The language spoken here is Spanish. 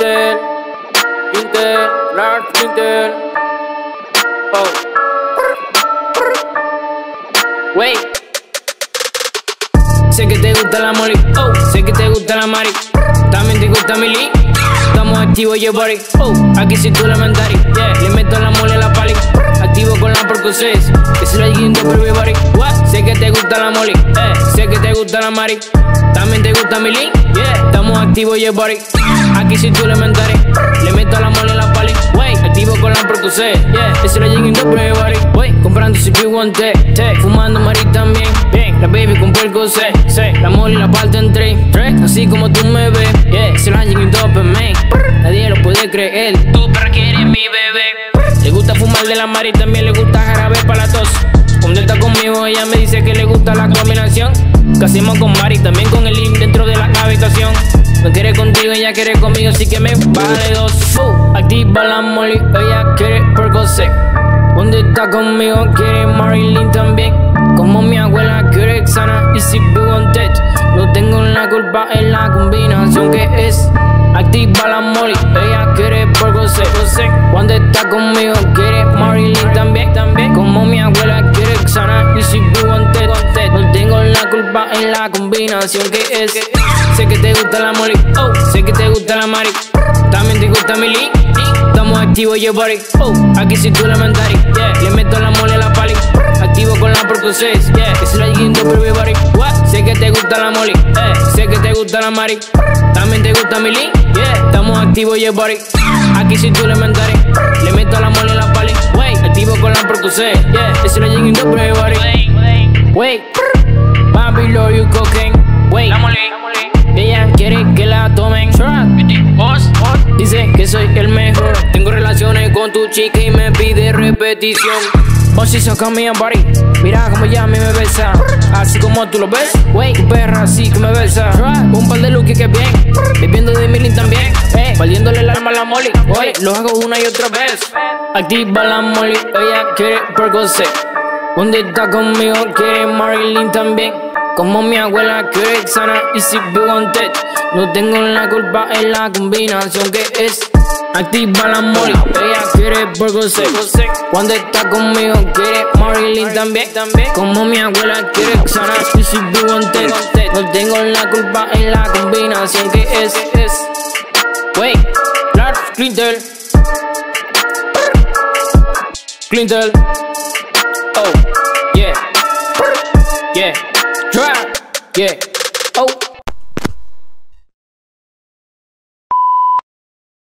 Intel. Oh. Wait. Sé que te gusta la molly, oh. Sé que te gusta la mari. También te gusta mi link. Estamos activos, yo buddy. Oh. Aquí soy tu elementary. Yeah. Le meto la mole a la pali. Activo con la porcosés. Que se la guindo por everybody. What? Sé que te gusta la molly. Eh. Sé que te gusta la mari. También te gusta mi link. Yeah. Estamos activos, yo buddy. Aquí soy tu elementary. Le meto la mole a la pali. Wey. Activo con la porcosés. Yeah. Que se la guindo por everybody. Wey. Comprando CP1 T. T. Fumando mari también. Bien. La baby con puerco C. C. La mole la parte en tres. Tres. Así como tú me ves. Yeah. Se la guindo en me. Nadie lo puede creer. Tú para que eres mi bebé. Le gusta fumar de la mar y también le gusta jarabe para la tos. Cuando está conmigo, ella me dice que le gusta la combinación. Que hacemos con Mari, también con el link dentro de la habitación. No quiere contigo, ella quiere conmigo, así que me vale dos. Activa la molly, ella quiere percocet. Cuando está conmigo, quiere Marilyn también. Como mi abuela quiere Xana y si on tech. No tengo la culpa en la combinación que es. Activa la molly, ella quiere percocet. Cuando está conmigo, quiere Marilyn también. también. Como mi abuela quiere Xana y si on tech. No tengo la culpa en la combinación que es. Sé que te gusta la molly, oh. Sé que te gusta la mari. También te gusta mi link. Estamos activos, yo buddy. Oh, aquí soy tu elementary. Yeah, le meto la mole a la pali. Activo con la porcosés. Yeah, que se la guindo por everybody. What? Sé que te gusta la molly. Eh, sé que te gusta la mari. También te gusta mi link. Yeah, estamos activos, yo buddy. Aquí soy tu elementary. Le meto la mole a la pali. Wey, activo con la porcosés. Yeah, que se la guindo por everybody. Wait, tu chica y me pide repetición. Oh, si saca mi body. Mira como ya a mí me besa. Así como tú lo ves. Wey, tu perra así que me besa. Un par de lookies que bien. Bebiendo de Milin también. Eh, valiéndole el alma a la molly. Oye, lo hago una y otra vez. Activa la molly. Ella quiere percocet. Cuando está conmigo quiere Marilyn también. Como mi abuela quiere Xana y si tech. No tengo la culpa en la combinación que es. Activa la molly, ella quiere percocet. Cuando está conmigo quiere Marilyn también. Como mi abuela quiere Xana on tech. No tengo la culpa en la combinación que es. Wait, Clark Clintel. Clintel. Oh, yeah. Yeah. Drop. Yeah.